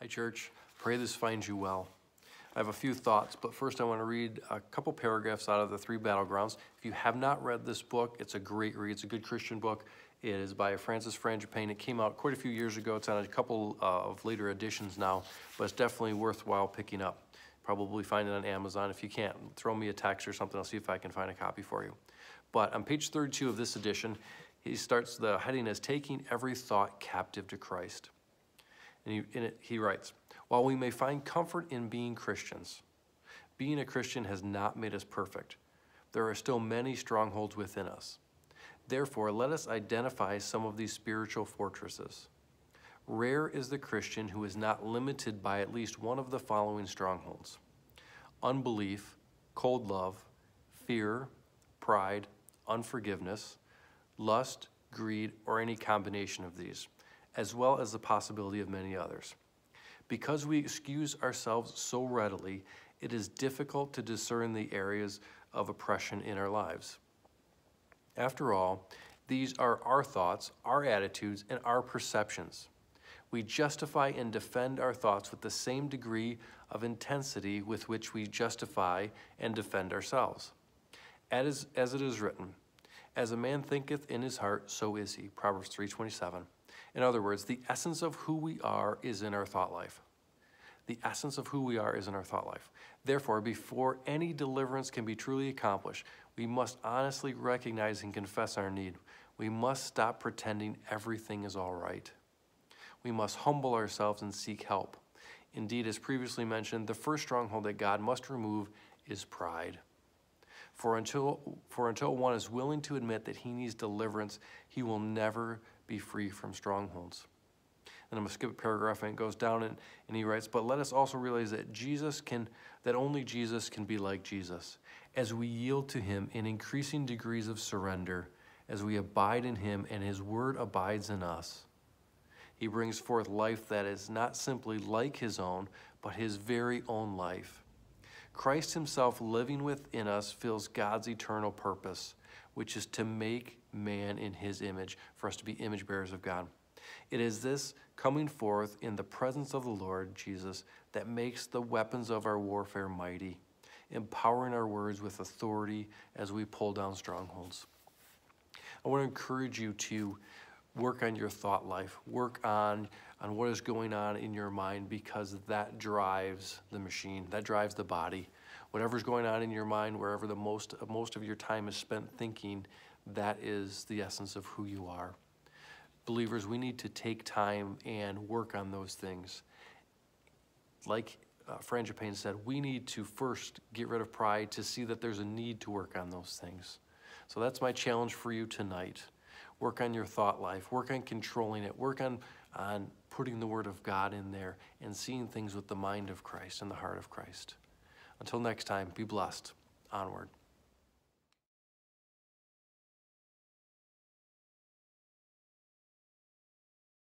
Hi, church. Pray this finds you well. I have a few thoughts, but first I want to read a couple paragraphs out of the Three Battlegrounds. If you have not read this book, it's a great read. It's a good Christian book. It is by Francis Frangipane. It came out quite a few years ago. It's on a couple uh, of later editions now, but it's definitely worthwhile picking up. Probably find it on Amazon. If you can't, throw me a text or something. I'll see if I can find a copy for you. But on page 32 of this edition, he starts the heading as Taking Every Thought Captive to Christ. And he, it, he writes, While we may find comfort in being Christians, being a Christian has not made us perfect. There are still many strongholds within us. Therefore, let us identify some of these spiritual fortresses. Rare is the Christian who is not limited by at least one of the following strongholds unbelief, cold love, fear, pride, unforgiveness, lust, greed, or any combination of these, as well as the possibility of many others. Because we excuse ourselves so readily, it is difficult to discern the areas of oppression in our lives. After all, these are our thoughts, our attitudes, and our perceptions. We justify and defend our thoughts with the same degree of intensity with which we justify and defend ourselves. As, as it is written, as a man thinketh in his heart, so is he. Proverbs 3.27. In other words, the essence of who we are is in our thought life. The essence of who we are is in our thought life. Therefore, before any deliverance can be truly accomplished, we must honestly recognize and confess our need. We must stop pretending everything is all right. We must humble ourselves and seek help. Indeed, as previously mentioned, the first stronghold that God must remove is pride. For until, for until one is willing to admit that he needs deliverance, he will never be free from strongholds. And I'm going to skip a paragraph and it goes down and, and he writes, But let us also realize that Jesus can, that only Jesus can be like Jesus. As we yield to him in increasing degrees of surrender, as we abide in him and his word abides in us, he brings forth life that is not simply like his own, but his very own life. Christ himself living within us fills God's eternal purpose, which is to make man in his image, for us to be image bearers of God. It is this coming forth in the presence of the Lord Jesus that makes the weapons of our warfare mighty, empowering our words with authority as we pull down strongholds. I want to encourage you to work on your thought life, work on, on what is going on in your mind because that drives the machine, that drives the body. Whatever's going on in your mind, wherever the most, most of your time is spent thinking, that is the essence of who you are. Believers, we need to take time and work on those things. Like uh, Frangipane said, we need to first get rid of pride to see that there's a need to work on those things. So that's my challenge for you tonight work on your thought life, work on controlling it, work on, on putting the Word of God in there and seeing things with the mind of Christ and the heart of Christ. Until next time, be blessed. Onward.